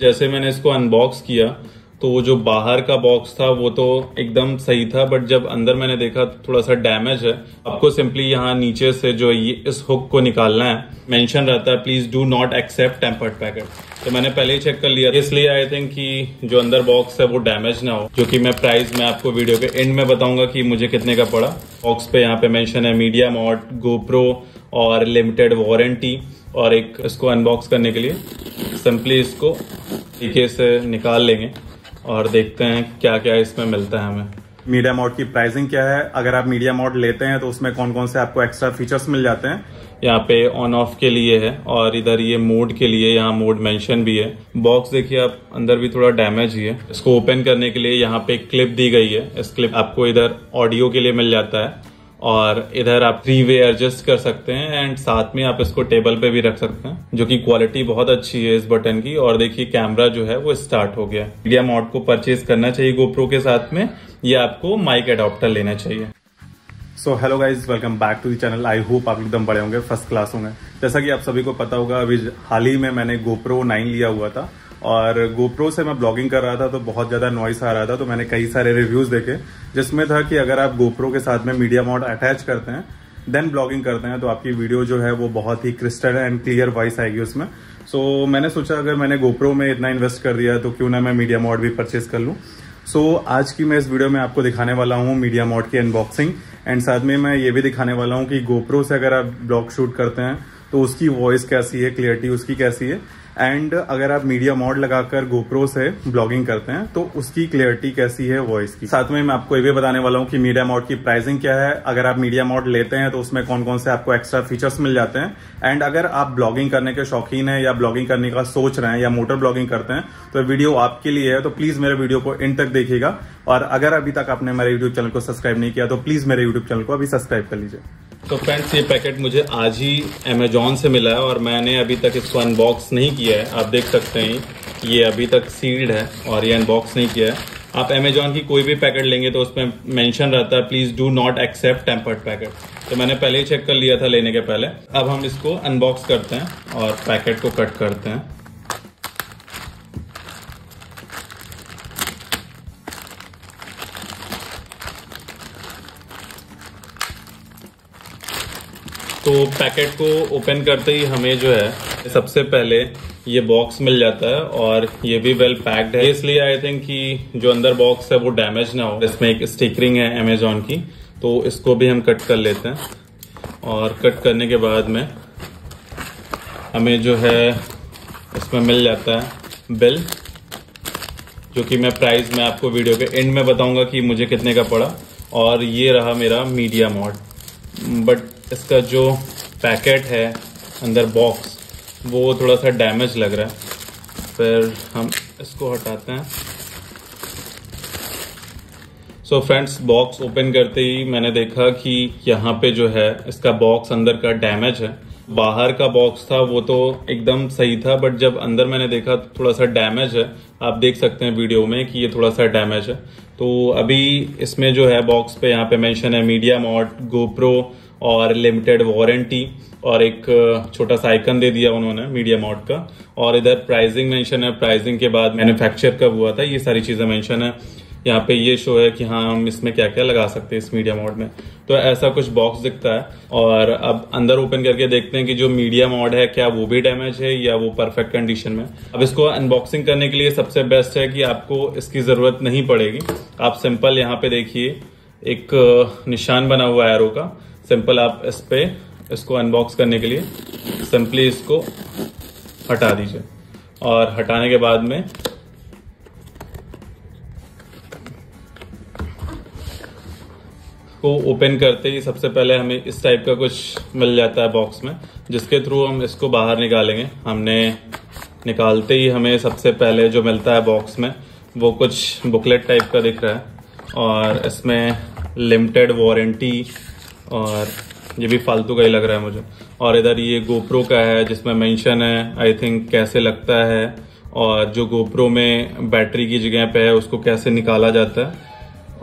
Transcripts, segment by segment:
जैसे मैंने इसको अनबॉक्स किया तो वो जो बाहर का बॉक्स था, वो तो एकदम सही था बट जब अंदर मैंने देखा तो थोड़ा सा डैमेज है, आपको सिंपली यहाँ नीचे से जो ये, इस हुक को निकालना है। मेंशन रहता है please do not accept tampered packet तो मैंने पहले ही चेक कर लिया। इसलिए आई थिंक कि जो अंदर बॉक्स है, वो डैमेज ना हो, जो कि मैं प्राइस में आपको वीडियो के एंड में बताऊँगा कि मुझे कितने का पड़ा। बॉक्स पे यहाँ पे मेंशन है मीडिया मॉड गोप्रो और लिमिटेड वारंटी और एक इसको अनबॉक्स करने के लिए। सिंपली इसको तरीके से निकाल लेंगे और देखते हैं क्या क्या इसमें मिलता है हमें। मीडिया मोड की प्राइसिंग क्या है? अगर आप मीडिया मोड लेते हैं तो उसमें कौन कौन से आपको एक्स्ट्रा फीचर्स मिल जाते हैं? यहाँ पे ऑन ऑफ़ के लिए है और इधर ये मोड के लिए यहाँ मोड मेंशन भी है। बॉक्स देखिए आप अंदर भी थोड़ा डैमेज ही है। इसको ओपन करने के लिए यहाँ पे क्लिप दी गई है। इस क्लिप आपको इधर ऑडियो के लिए मिल जाता है। और इधर आप थ्री वे एडजस्ट कर सकते हैं एंड साथ में आप इसको टेबल पे भी रख सकते हैं, जो कि क्वालिटी बहुत अच्छी है इस बटन की। और देखिए कैमरा जो है वो स्टार्ट हो गया। मीडिया मॉड को परचेज करना चाहिए गोप्रो के साथ में, या आपको माइक एडॉप्टर लेना चाहिए। So hello guys welcome back to the channel I hope आप एकदम बड़े होंगे फ़र्स्ट क्लास होंगे। जैसा कि आप सभी को पता होगा, अभी हाल ही में मैंने गोप्रो नाइन लिया हुआ था। और गोप्रो से मैं ब्लॉगिंग कर रहा था तो बहुत ज़्यादा नॉइस आ रहा था तो मैंने कई सारे रिव्यूज़ देखे जिसमें था कि अगर आप गोप्रो के साथ में मीडिया मॉड अटैच करते हैं देन ब्लॉगिंग करते हैं तो आपकी वीडियो जो है वो बहुत ही क्रिस्टल एंड क्लियर वॉइस आएगी उसमें। सो so, मैंने सोचा अगर मैंने गोप्रो में इतना इन्वेस्ट कर दिया तो क्यों ना मैं मीडिया मॉड भी परचेज कर लूँ। सो so, आज की मैं इस वीडियो में आपको दिखाने वाला हूँ मीडिया मॉड की अनबॉक्सिंग एंड साथ में मैं ये भी दिखाने वाला हूँ कि गोप्रो से अगर आप ब्लॉग शूट करते हैं तो उसकी वॉइस कैसी है क्लियरिटी उसकी कैसी है। एंड अगर आप मीडिया मॉड लगाकर गोप्रो से ब्लॉगिंग करते हैं तो उसकी क्लियरिटी कैसी है वॉइस की? साथ में मैं आपको ये भी बताने वाला हूँ कि मीडिया मॉड की प्राइसिंग क्या है। अगर आप मीडिया मॉड लेते हैं तो उसमें कौन कौन से आपको एक्स्ट्रा फीचर्स मिल जाते हैं। एंड अगर आप ब्लॉगिंग करने के शौकीन है, या ब्लॉगिंग करने का सोच रहे हैं, या मोटर ब्लॉगिंग करते हैं तो वीडियो आपके लिए है। तो प्लीज़ मेरे वीडियो को इन तक देखिएगा। और अगर अभी तक आपने मेरे यूट्यूब चैनल को सब्सक्राइब नहीं किया तो प्लीज़ मेरे यूट्यूब चैनल को अभी सब्सक्राइब कर लीजिए। तो फ्रेंड्स ये पैकेट मुझे आज ही अमेजोन से मिला है और मैंने अभी तक इसको अनबॉक्स नहीं किया है। आप देख सकते हैं, ये अभी तक सील्ड है और ये अनबॉक्स नहीं किया है। आप अमेजोन की कोई भी पैकेट लेंगे तो उसमें मेंशन रहता है please do not accept tampered packet तो मैंने पहले ही चेक कर लिया था लेने के पहले। अब हम इसको अनबॉक्स करते हैं और पैकेट को कट करते हैं। तो पैकेट को ओपन करते ही हमें जो है, सबसे पहले ये बॉक्स मिल जाता है और ये भी वेल पैक्ड है। इसलिए आई थिंक कि जो अंदर बॉक्स है वो डैमेज ना हो। इसमें एक स्टिकरिंग है अमेजोन की तो इसको भी हम कट कर लेते हैं। और कट करने के बाद में हमें जो है, इसमें मिल जाता है बिल जो कि मैं प्राइस में आपको वीडियो के एंड में बताऊँगा कि मुझे कितने का पड़ा। और ये रहा मेरा मीडिया मॉड बट इसका जो पैकेट है अंदर बॉक्स वो थोड़ा सा डैमेज लग रहा है। फिर हम इसको हटाते हैं। सो फ्रेंड्स बॉक्स ओपन करते ही मैंने देखा कि यहाँ पे जो है, इसका बॉक्स अंदर का डैमेज है। बाहर का बॉक्स था, वो तो एकदम सही था बट जब अंदर मैंने देखा तो थोड़ा सा डैमेज है। आप देख सकते हैं वीडियो में कि ये थोड़ा सा डैमेज है। तो अभी इसमें जो है बॉक्स पे यहाँ पे मेंशन है मीडिया मॉड गोप्रो और लिमिटेड वारंटी और एक छोटा सा आइकन दे दिया उन्होंने मीडिया मॉड का। और इधर प्राइसिंग मेंशन है। प्राइसिंग के बाद मैन्युफैक्चर कब हुआ था, ये सारी चीज़ें मेंशन है। यहाँ पे ये शो है कि हाँ हम इसमें क्या क्या लगा सकते हैं इस मीडिया मोड में। तो ऐसा कुछ बॉक्स दिखता है। और अब अंदर ओपन करके देखते हैं कि जो मीडिया मोड है, क्या वो भी डैमेज है या वो परफेक्ट कंडीशन में अब इसको अनबॉक्सिंग करने के लिए सबसे बेस्ट है कि आपको इसकी ज़रूरत नहीं पड़ेगी। आप सिंपल यहाँ पे देखिए, एक निशान बना हुआ एरो का। सिंपल आप इस पे इसको अनबॉक्स करने के लिए सिंपली इसको हटा दीजिए। और हटाने के बाद में को ओपन करते ही सबसे पहले हमें इस टाइप का कुछ मिल जाता है बॉक्स में, जिसके थ्रू हम इसको बाहर निकालेंगे। हमने निकालते ही हमें सबसे पहले जो मिलता है बॉक्स में, वो कुछ बुकलेट टाइप का दिख रहा है। और इसमें लिमिटेड वारंटी और ये भी फालतू का ही लग रहा है मुझे। और इधर ये गोप्रो का है, जिसमें मेंशन है आई थिंक कैसे लगता है, और जो गोप्रो में बैटरी की जगह पे है, उसको कैसे निकाला जाता है,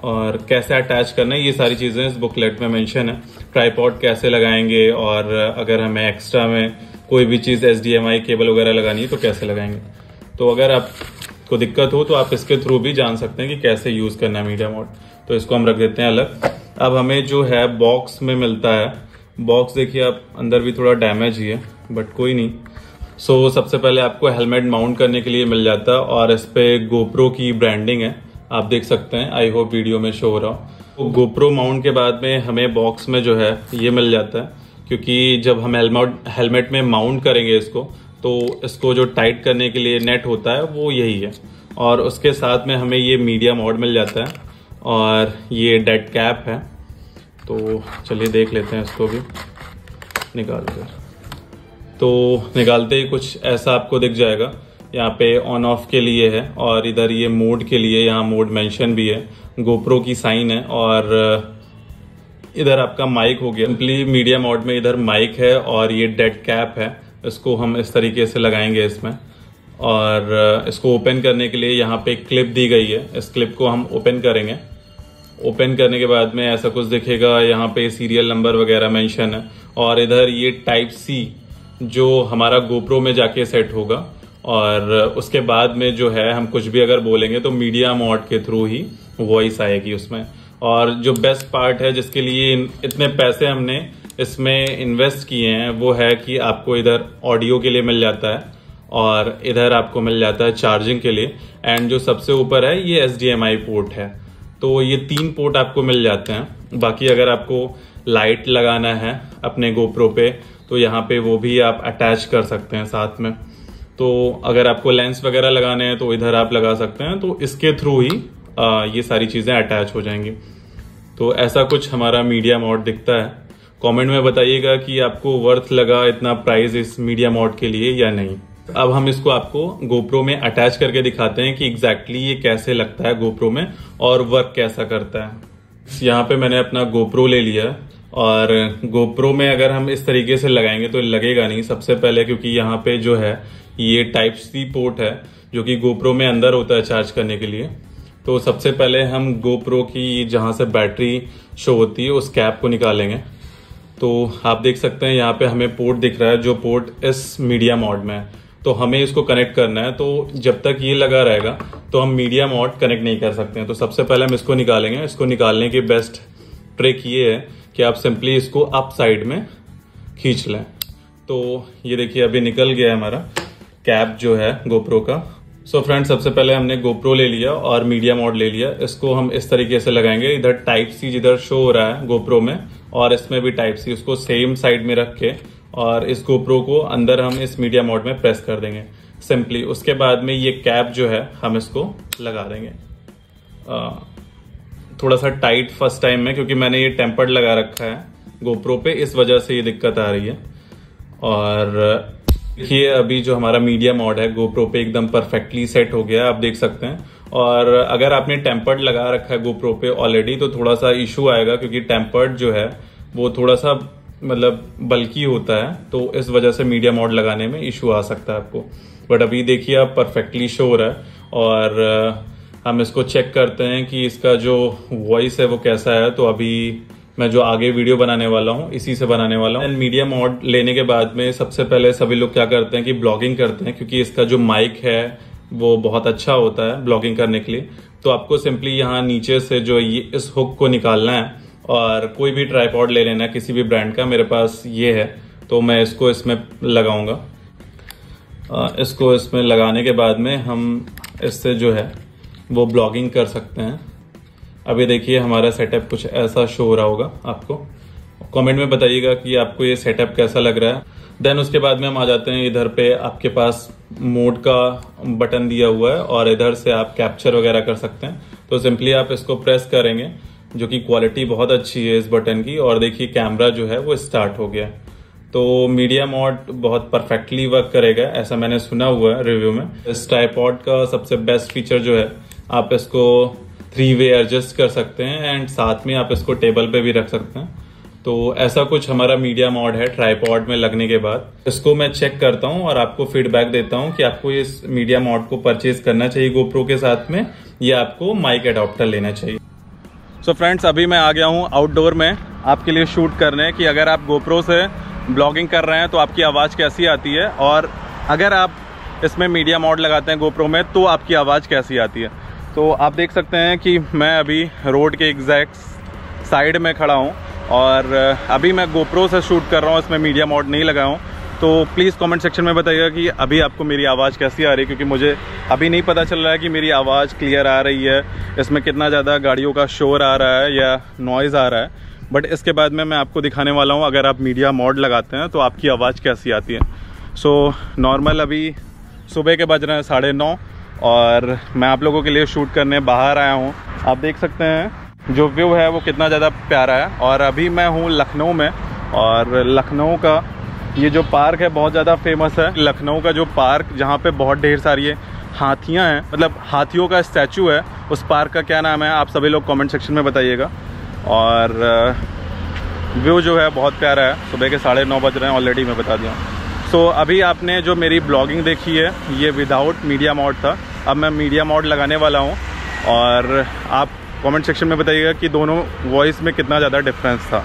और कैसे अटैच करना है, ये सारी चीज़ें इस बुकलेट में मेंशन है। ट्राईपॉड कैसे लगाएँगे, और अगर हमें एक्स्ट्रा में कोई भी चीज़ एच केबल वगैरह लगानी है तो कैसे लगाएँगे। तो अगर आपको दिक्कत हो तो आप इसके थ्रू भी जान सकते हैं कि कैसे यूज़ करना है मीडिया मोड तो इसको हम रख देते हैं अलग। अब हमें जो है बॉक्स में मिलता है। बॉक्स देखिए आप अंदर भी थोड़ा डैमेज ही है बट कोई नहीं। सो so, सबसे पहले आपको हेलमेट माउंट करने के लिए मिल जाता है और इस पर गोप्रो की ब्रांडिंग है। आप देख सकते हैं। आई होप वीडियो में शो हो रहा हो। तो गोप्रो माउंट के बाद में हमें बॉक्स में जो है ये मिल जाता है। क्योंकि जब हम हेलमेट हेलमेट में माउंट करेंगे इसको तो इसको जो टाइट करने के लिए नेट होता है वो यही है। और उसके साथ में हमें ये मीडिया मोड मिल जाता है। और ये डेड कैप है। तो चलिए देख लेते हैं इसको भी। निकाल कर तो निकालते ही कुछ ऐसा आपको दिख जाएगा। यहाँ पे ऑन ऑफ़ के लिए है और इधर ये मोड के लिए यहाँ मोड मेंशन भी है। गोप्रो की साइन है और इधर आपका माइक हो गया। सिंपली मीडिया मोड में इधर माइक है और ये डेड कैप है। इसको हम इस तरीके से लगाएँगे इसमें। और इसको ओपन करने के लिए यहाँ पे क्लिप दी गई है। इस क्लिप को हम ओपन करेंगे। ओपन करने के बाद में ऐसा कुछ दिखेगा। यहाँ पे सीरियल नंबर वगैरह मेंशन है। और इधर ये टाइप सी जो हमारा गोप्रो में जाके सेट होगा। और उसके बाद में जो है, हम कुछ भी अगर बोलेंगे तो मीडिया मोड के थ्रू ही वॉइस आएगी उसमें। और जो बेस्ट पार्ट है, जिसके लिए इतने पैसे हमने इसमें इन्वेस्ट किए हैं, वो है कि आपको इधर ऑडियो के लिए मिल जाता है। और इधर आपको मिल जाता है चार्जिंग के लिए। एंड जो सबसे ऊपर है, ये एस पोर्ट है। तो ये तीन पोर्ट आपको मिल जाते हैं। बाकी अगर आपको लाइट लगाना है अपने गोप्रो पे तो यहाँ पे वो भी आप अटैच कर सकते हैं साथ में। तो अगर आपको लेंस वगैरह लगाने हैं तो इधर आप लगा सकते हैं। तो इसके थ्रू ही आ, ये सारी चीज़ें अटैच हो जाएँगी। तो ऐसा कुछ हमारा मीडिया मोड दिखता है। कमेंट में बताइएगा कि आपको वर्थ लगा इतना प्राइस इस मीडिया मोड के लिए या नहीं। अब हम इसको आपको गोप्रो में अटैच करके दिखाते हैं कि एग्जैक्टली exactly ये कैसे लगता है गोप्रो में और वर्क कैसा करता है। यहाँ पे मैंने अपना गोप्रो ले लिया और गोप्रो में अगर हम इस तरीके से लगाएँगे तो लगेगा नहीं सबसे पहले क्योंकि यहाँ पे जो है ये टाइप सी पोर्ट है जो कि गोप्रो में अंदर होता है चार्ज करने के लिए। तो सबसे पहले हम गोप्रो की जहाँ से बैटरी शो होती है उस कैप को निकालेंगे। तो आप देख सकते हैं यहाँ पे हमें पोर्ट दिख रहा है जो पोर्ट इस मीडिया मॉड में है। तो हमें इसको कनेक्ट करना है। तो जब तक ये लगा रहेगा तो हम मीडिया मॉड कनेक्ट नहीं कर सकते हैं। तो सबसे पहले हम इसको निकालेंगे। इसको निकालने की बेस्ट ट्रिक ये है कि आप सिंपली इसको अप साइड में खींच लें। तो ये देखिए, अभी निकल गया है हमारा कैप जो है गोप्रो का। सो so फ्रेंड सबसे पहले हमने गोप्रो ले लिया और मीडिया मॉड ले लिया। इसको हम इस तरीके से लगाएँगे। इधर टाइप सी जिधर शो हो रहा है गोप्रो में, और इसमें भी टाइप सी उसको सेम साइड में रख के और इस गोप्रो को अंदर हम इस मीडिया मोड में प्रेस कर देंगे सिंपली उसके बाद में ये कैप जो है, हम इसको लगा देंगे। थोड़ा सा टाइट फ़र्स्ट टाइम में, क्योंकि मैंने ये टेम्पर्ड लगा रखा है गोप्रो पे, इस वजह से ये दिक्कत आ रही है। और देखिए अभी जो हमारा मीडिया मॉड है गोप्रो पे एकदम परफेक्टली सेट हो गया, आप देख सकते हैं। और अगर आपने टेम्पर्ड लगा रखा है गोप्रो पे ऑलरेडी तो थोड़ा सा इशू आएगा, क्योंकि टेम्पर्ड जो है, वो थोड़ा सा मतलब बल्कि होता है तो इस वजह से मीडिया मोड लगाने में इशू आ सकता है आपको। बट अभी देखिए आप परफेक्टली शो हो रहा है और हम इसको चेक करते हैं कि इसका जो वॉइस है वो कैसा है। तो अभी मैं जो आगे वीडियो बनाने वाला हूँ, इसी से बनाने वाला हूँ। मीडिया मॉड लेने के बाद में सबसे पहले सभी लोग क्या करते हैं कि ब्लॉगिंग करते हैं, क्योंकि इसका जो माइक है वो बहुत अच्छा होता है ब्लॉगिंग करने के लिए। तो आपको सिंपली यहाँ नीचे से जो ये इस हुक को निकालना है और कोई भी ट्राईपॉड ले लेना किसी भी ब्रांड का, मेरे पास ये है तो मैं इसको इसमें लगाऊँगा। इसको इसमें लगाने के बाद में हम इससे जो है, वो ब्लॉगिंग कर सकते हैं। अभी देखिए, हमारा सेटअप कुछ ऐसा शो हो रहा होगा आपको। कमेंट में बताइएगा कि आपको ये सेटअप कैसा लग रहा है। देन उसके बाद में हम आ जाते हैं इधर पे, आपके पास मोड का बटन दिया हुआ है, और इधर से आप कैप्चर वगैरह कर सकते हैं। तो सिंपली आप इसको प्रेस करेंगे जो कि क्वालिटी बहुत अच्छी है इस बटन की, और देखिए कैमरा जो है वो स्टार्ट हो गया। तो मीडिया मॉड बहुत परफेक्टली वर्क करेगा, ऐसा मैंने सुना हुआ है रिव्यू में। इस टाइपॉड का सबसे बेस्ट फीचर जो है, आप इसको थ्री वे एडजस्ट कर सकते हैं एंड साथ में आप इसको टेबल पे भी रख सकते हैं। तो ऐसा कुछ हमारा मीडिया मॉड है ट्राईपॉड में लगने के बाद। इसको मैं चेक करता हूँ और आपको फीडबैक देता हूँ कि आपको इस मीडिया मॉड को परचेज करना चाहिए गोप्रो के साथ में, या आपको माइक एडॉप्टर लेना चाहिए। सो so फ्रेंड्स अभी मैं आ गया हूँ आउटडोर में आपके लिए शूट करने कि अगर आप गोप्रो से ब्लॉगिंग कर रहे हैं तो आपकी आवाज़ कैसी आती है और अगर आप इसमें मीडिया मॉड लगाते हैं गोप्रो में तो आपकी आवाज़ कैसी आती है। तो आप देख सकते हैं कि मैं अभी रोड के एग्जैक्ट साइड में खड़ा हूँ और अभी मैं गोप्रो से शूट कर रहा हूँ, इसमें मीडिया मॉड नहीं लगा हूँ। तो प्लीज़ कमेंट सेक्शन में बताइएगा कि अभी आपको मेरी आवाज़ कैसी आ रही है क्योंकि मुझे अभी नहीं पता चल रहा है कि मेरी आवाज़ क्लियर आ रही है। इसमें कितना ज़्यादा गाड़ियों का शोर आ रहा है या नॉइज़ आ रहा है। बट इसके बाद में मैं आपको दिखाने वाला हूँ अगर आप मीडिया मोड लगाते हैं तो आपकी आवाज़ कैसी आती है। सो so, नॉर्मल अभी सुबह के बज रहे हैं साढ़े नौ और मैं आप लोगों के लिए शूट करने बाहर आया हूँ। आप देख सकते हैं जो व्यू है वो कितना ज़्यादा प्यारा है। और अभी मैं हूँ लखनऊ में और लखनऊ का ये जो पार्क है बहुत ज़्यादा फ़ेमस है। लखनऊ का जो पार्क जहाँ पे बहुत ढेर सारी है हाथियाँ हैं मतलब हाथियों का स्टैचू है उस पार्क का क्या नाम है आप सभी लोग कमेंट सेक्शन में बताइएगा। और व्यू जो है बहुत प्यारा है। सुबह के साढ़े नौ बज रहे हैं ऑलरेडी मैं बता दिया। सो so, अभी आपने जो मेरी ब्लॉगिंग देखी है ये विदाउट मीडिया मोड था। अब मैं मीडिया मोड लगाने वाला हूँ। और आप कमेंट सेक्शन में बताइएगा कि दोनों वॉइस में कितना ज़्यादा डिफरेंस था।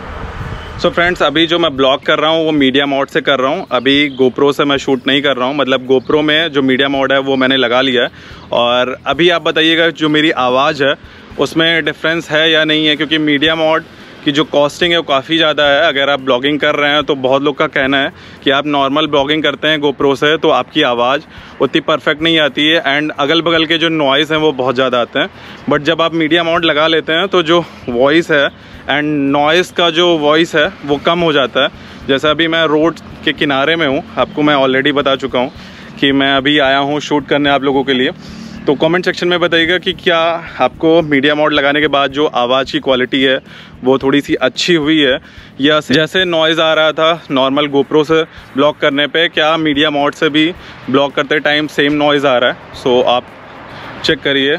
सो so फ्रेंड्स अभी जो मैं ब्लॉग कर रहा हूँ, वो मीडिया मोड से कर रहा हूँ। अभी गोप्रो से मैं शूट नहीं कर रहा हूँ। मतलब गोप्रो में जो मीडिया मोड है, वो मैंने लगा लिया है। और अभी आप बताइएगा जो मेरी आवाज़ है, उसमें डिफरेंस है या नहीं है? क्योंकि मीडिया मोड की जो कॉस्टिंग है वो काफ़ी ज़्यादा है। अगर आप ब्लॉगिंग कर रहे हैं तो बहुत लोग का कहना है कि आप नॉर्मल ब्लॉगिंग करते हैं गोप्रो से तो आपकी आवाज़ उतनी परफेक्ट नहीं आती है। एंड अगल बगल के जो नॉइज़ हैं, वो बहुत ज़्यादा आते हैं। बट जब आप मीडिया अमाउंट लगा लेते हैं तो जो वॉइस है एंड नॉइज़ का जो वॉइस है, वो कम हो जाता है। जैसा अभी मैं रोड के किनारे में हूँ, आपको मैं ऑलरेडी बता चुका हूँ कि मैं अभी आया हूँ शूट करने आप लोगों के लिए। तो कमेंट सेक्शन में बताइएगा कि क्या आपको मीडिया मोड लगाने के बाद जो आवाज़ की क्वालिटी है वो थोड़ी सी अच्छी हुई है? या जैसे नॉइज़ आ रहा था नॉर्मल गोप्रो से ब्लॉक करने पे क्या मीडिया मोड से भी ब्लॉक करते टाइम सेम नॉइज़ आ रहा है? सो so, आप चेक करिए।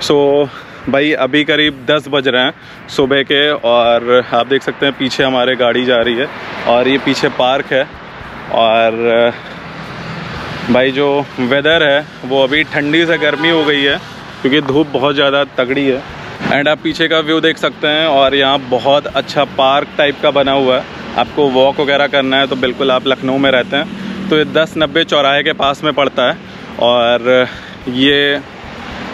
सो so, भाई अभी करीब 10 बज रहे हैं सुबह के और आप देख सकते हैं पीछे हमारे गाड़ी जा रही है और ये पीछे पार्क है और भाई जो वेदर है, वो अभी ठंडी से गर्मी हो गई है, क्योंकि धूप बहुत ज़्यादा तगड़ी है। एंड आप पीछे का व्यू देख सकते हैं, और यहाँ बहुत अच्छा पार्क टाइप का बना हुआ है। आपको वॉक वगैरह करना है तो बिल्कुल आप लखनऊ में रहते हैं। तो ये दस नब्बे चौराहे के पास में पड़ता है, और ये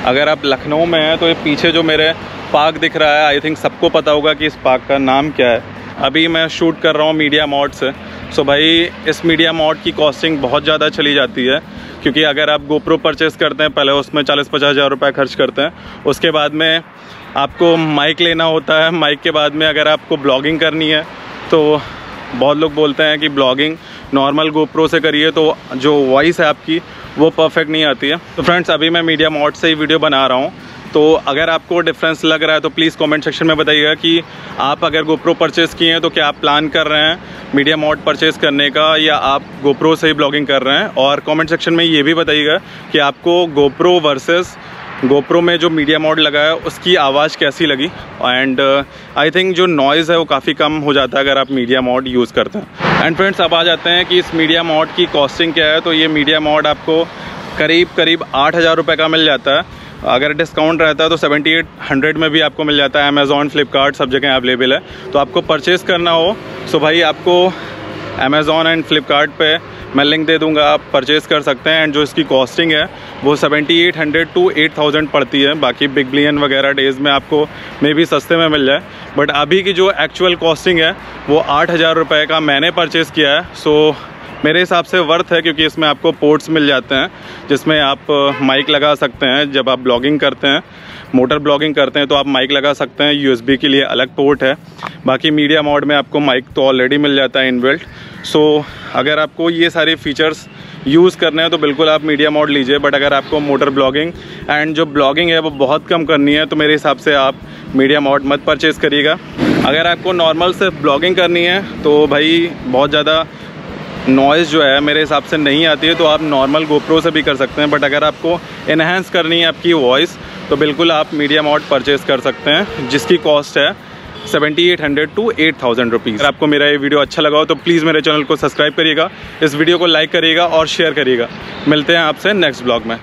अगर आप लखनऊ में हैं तो ये पीछे जो मेरे पार्क दिख रहा है आई थिंक सबको पता होगा कि इस पार्क का नाम क्या है। अभी मैं शूट कर रहा हूँ मीडिया मॉड से। सो भाई, इस मीडिया मॉड की कॉस्टिंग बहुत ज़्यादा चली जाती है, क्योंकि अगर आप गोप्रो परचेस करते हैं, पहले उसमें चालीस पचास हज़ार रुपये खर्च करते हैं, उसके बाद में आपको माइक लेना होता है माइक के बाद में अगर आपको ब्लॉगिंग करनी है तो बहुत लोग बोलते हैं कि ब्लॉगिंग नॉर्मल गोप्रो से करिए तो जो वॉइस है आपकी, वो परफेक्ट नहीं आती है। तो फ्रेंड्स अभी मैं मीडिया मॉड से ही वीडियो बना रहा हूँ। तो अगर आपको डिफरेंस लग रहा है तो प्लीज़ कमेंट सेक्शन में बताइएगा कि आप अगर गोप्रो परचेज़ किए हैं तो क्या आप प्लान कर रहे हैं मीडिया मोड परचेज़ करने का, या आप गोप्रो से ही ब्लॉगिंग कर रहे हैं? और कमेंट सेक्शन में ये भी बताइएगा कि आपको गोप्रो वर्सेस गोप्रो में जो मीडिया मॉड लगा है, उसकी आवाज़ कैसी लगी? एंड आई थिंक जो नॉइज़ है, वो काफ़ी कम हो जाता है अगर आप मीडिया मॉड यूज़ करते हैं। एंड फ्रेंड्स अब आ जाते हैं कि इस मीडिया मॉड की कॉस्टिंग क्या है? तो ये मीडिया मॉड आपको करीब करीब आठ हज़ार रुपये का मिल जाता है। अगर डिस्काउंट रहता है तो सेवेंटी एट हंड्रेड में भी आपको मिल जाता है। अमेज़ॉन फ्लिपकार्ट सब जगह अवेलेबल है। तो आपको परचेज़ करना हो सो भाई आपको अमेज़ॉन एंड फ्लिपकार्ट पे मैं लिंक दे दूँगा, आप परचेज़ कर सकते हैं। एंड जो इसकी कॉस्टिंग है, वो seventy eight hundred to eight thousand पड़ती है। बाकी बिग बिलियन वगैरह डेज़ में आपको मे भी सस्ते में मिल जाए। बट अभी की जो एक्चुअल कॉस्टिंग है, वो आठ हज़ार रुपये का मैंने परचेज़ किया है। सो मेरे हिसाब से वर्थ है क्योंकि इसमें आपको पोर्ट्स मिल जाते हैं, जिसमें आप माइक लगा सकते हैं जब आप ब्लॉगिंग करते हैं। मोटर ब्लॉगिंग करते हैं तो आप माइक लगा सकते हैं यूएसबी के लिए अलग पोर्ट है। बाकी मीडिया मोड में आपको माइक तो ऑलरेडी मिल जाता है इनबिल्ट सो अगर आपको ये सारे फीचर्स यूज़ करने हैं तो बिल्कुल आप मीडिया मोड लीजिए बट अगर आपको मोटर ब्लॉगिंग एंड जो ब्लॉगिंग है वो बहुत कम करनी है तो मेरे हिसाब से आप मीडिया मोड मत परचेज़ करिएगा। अगर आपको नॉर्मल से ब्लॉगिंग करनी है तो भाई बहुत ज़्यादा नॉइज़ जो है मेरे हिसाब से नहीं आती है तो आप नॉर्मल गोप्रो से भी कर सकते हैं बट अगर आपको इन्हेंस करनी है आपकी वॉइस तो बिल्कुल आप मीडियम आउट परचेज़ कर सकते हैं, जिसकी कॉस्ट है seventy eight hundred to eight thousand rupees अगर आपको मेरा ये वीडियो अच्छा लगा हो तो प्लीज़ मेरे चैनल को सब्सक्राइब करिएगा, इस वीडियो को लाइक करिएगा और शेयर करिएगा. मिलते हैं आपसे नेक्स्ट ब्लॉग में.